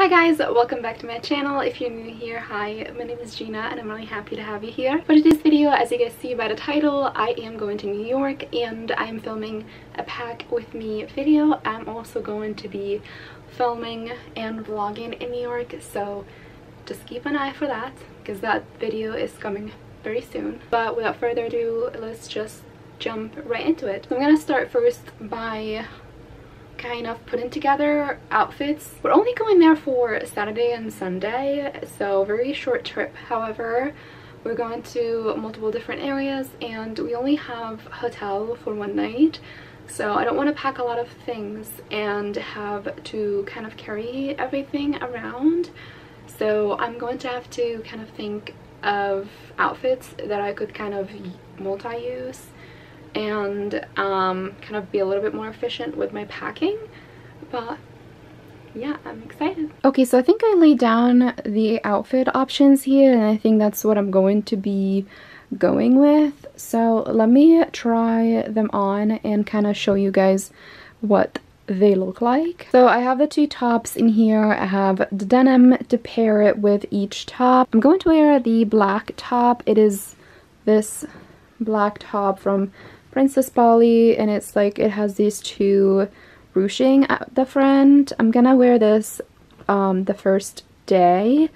Hi guys, welcome back to my channel. If you're new here, hi, my name is Jena and I'm really happy to have you here. For today's video, as you guys see by the title, I am going to New York and I'm filming a pack with me video. I'm also going to be filming and vlogging in New York, so just keep an eye for that because that video is coming very soon. But without further ado, let's just jump right into it. I'm gonna start first by kind of putting together outfits. We're only going there for Saturday and Sunday, so very short trip. However, we're going to multiple different areas and we only have hotel for one night. So I don't want to pack a lot of things and have to kind of carry everything around. So I'm going to have to kind of think of outfits that I could kind of multi-use and um, kind of be a little bit more efficient with my packing. But yeah, I'm excited. Okay, so I think I laid down the outfit options here and I think that's what I'm going to be going with. So let me try them on and kind of show you guys what they look like. So I have the two tops in here. I have the denim to pair it with each top. I'm going to wear the black top. It is this black top from Princess Polly and it's like it has these two ruching at the front. I'm gonna wear this um, the first day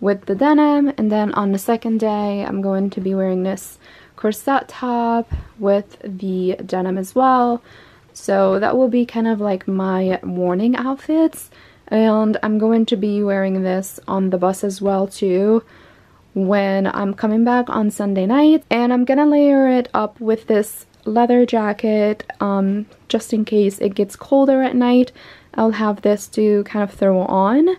with the denim and then on the second day I'm going to be wearing this corset top with the denim as well. So that will be kind of like my morning outfits and I'm going to be wearing this on the bus as well too when I'm coming back on Sunday night and I'm gonna layer it up with this leather jacket um, just in case it gets colder at night. I'll have this to kind of throw on.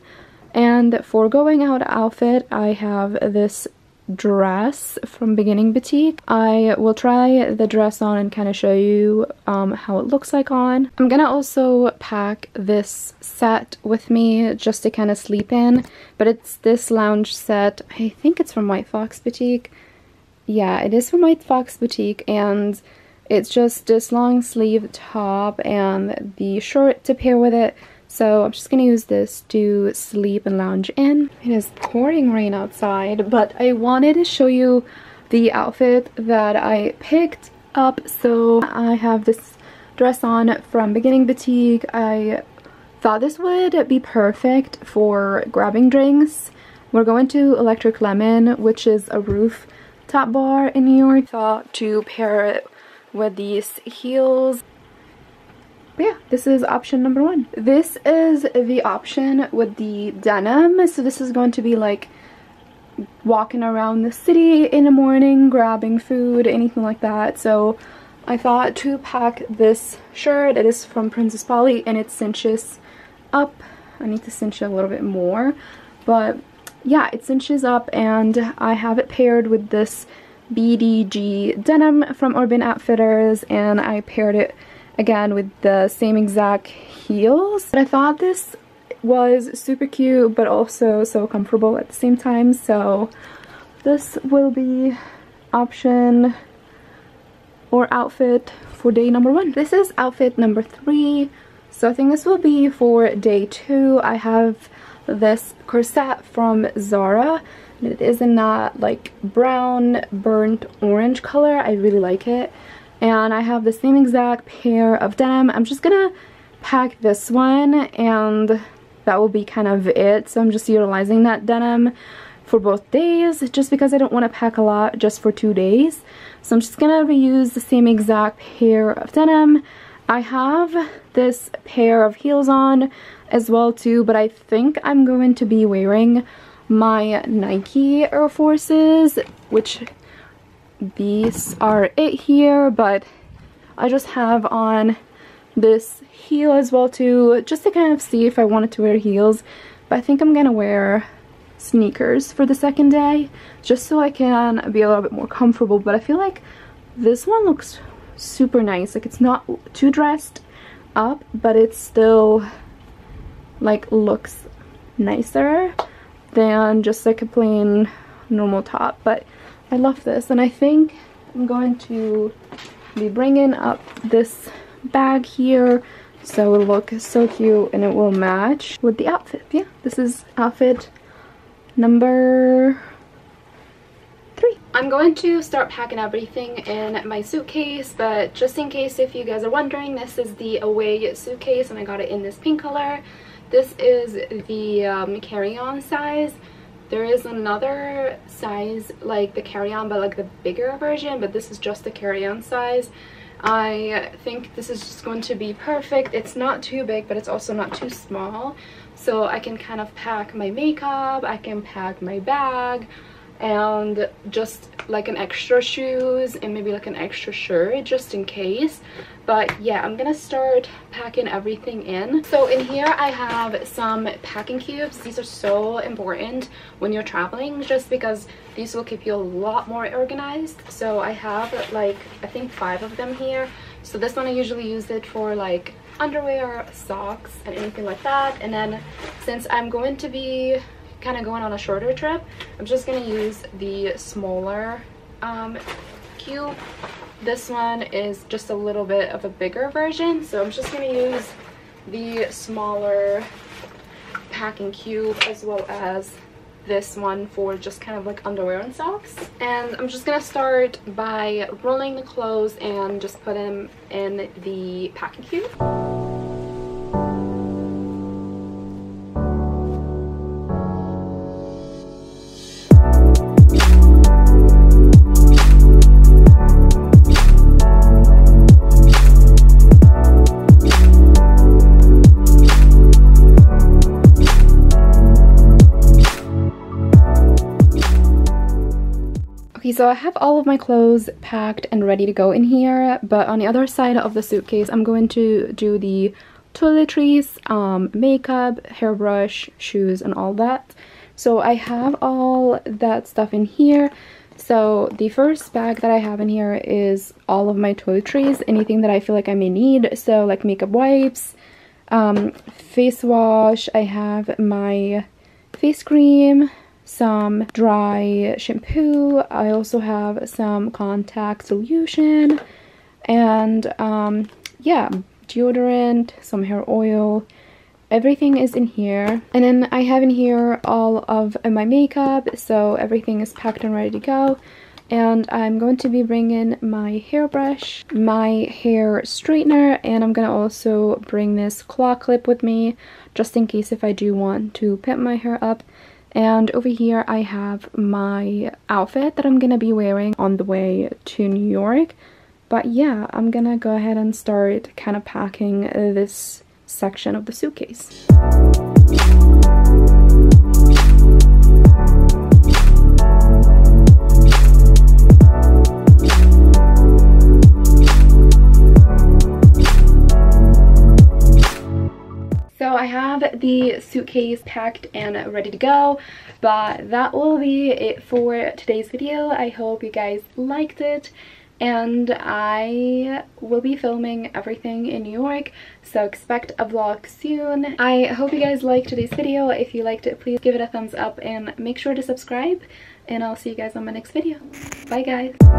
And for going out outfit, I have this dress from Beginning Boutique. I will try the dress on and kind of show you um, how it looks like on. I'm gonna also pack this set with me just to kind of sleep in, but it's this lounge set. I think it's from White Fox Boutique. Yeah, it is from White Fox Boutique and it's just this long sleeve top and the short to pair with it. So I'm just going to use this to sleep and lounge in. It is pouring rain outside, but I wanted to show you the outfit that I picked up. So I have this dress on from Beginning Boutique. I thought this would be perfect for grabbing drinks. We're going to Electric Lemon, which is a roof top bar in New York. Thought to pair it with these heels. Yeah, this is option number one. This is the option with the denim. So this is going to be like walking around the city in the morning, grabbing food, anything like that. So I thought to pack this shirt. It is from Princess Polly and it cinches up. I need to cinch it a little bit more. But yeah, it cinches up and I have it paired with this BDG denim from Urban Outfitters and I paired it again with the same exact heels. But I thought this was super cute but also so comfortable at the same time so this will be option or outfit for day number one. This is outfit number three so I think this will be for day two. I have this corset from Zara it is in that like brown burnt orange color. I really like it. And I have the same exact pair of denim. I'm just gonna pack this one and that will be kind of it. So I'm just utilizing that denim for both days just because I don't want to pack a lot just for two days. So I'm just gonna reuse the same exact pair of denim. I have this pair of heels on as well too, but I think I'm going to be wearing my Nike Air Forces, which these are it here, but I just have on this heel as well too, just to kind of see if I wanted to wear heels. But I think I'm gonna wear sneakers for the second day, just so I can be a little bit more comfortable. But I feel like this one looks super nice. Like it's not too dressed up, but it still like looks nicer than just like a plain normal top but I love this. And I think I'm going to be bringing up this bag here so it'll look so cute and it will match with the outfit. Yeah this is outfit number three. I'm going to start packing everything in my suitcase but just in case if you guys are wondering this is the away suitcase and i got it in this pink color this is the um, carry-on size there is another size like the carry-on but like the bigger version but this is just the carry-on size I think this is just going to be perfect. It's not too big, but it's also not too small. So I can kind of pack my makeup, I can pack my bag, and just like an extra shoes and maybe like an extra shirt just in case. But yeah i'm gonna start packing everything in. So in here i have some packing cubes. These are so important when you're traveling just because these will keep you a lot more organized. So i have like i think five of them here. So this one i usually use it for like underwear socks and anything like that. And then since i'm going to be kind of going on a shorter trip, I'm just going to use the smaller um, cube. This one is just a little bit of a bigger version, so I'm just going to use the smaller packing cube as well as this one for just kind of like underwear and socks and i'm just gonna start by rolling the clothes and just put them in the packing cube So I have all of my clothes packed and ready to go in here, but on the other side of the suitcase, I'm going to do the toiletries, um, makeup, hairbrush, shoes, and all that. So I have all that stuff in here. So the first bag that I have in here is all of my toiletries, anything that I feel like I may need. So like makeup wipes, um, face wash, I have my face cream, some dry shampoo. I also have some contact solution and um, yeah, deodorant, some hair oil. Everything is in here. And then I have in here all of my makeup, so everything is packed and ready to go. And I'm going to be bringing my hairbrush, my hair straightener, and I'm going to also bring this claw clip with me just in case if I do want to pin my hair up and over here I have my outfit that I'm gonna be wearing on the way to New York. But yeah, I'm gonna go ahead and start kind of packing this section of the suitcase. The suitcase packed and ready to go, but that will be it for today's video. I hope you guys liked it and I will be filming everything in New York so expect a vlog soon. I hope you guys liked today's video. If you liked it please give it a thumbs up and make sure to subscribe and I'll see you guys on my next video. Bye guys!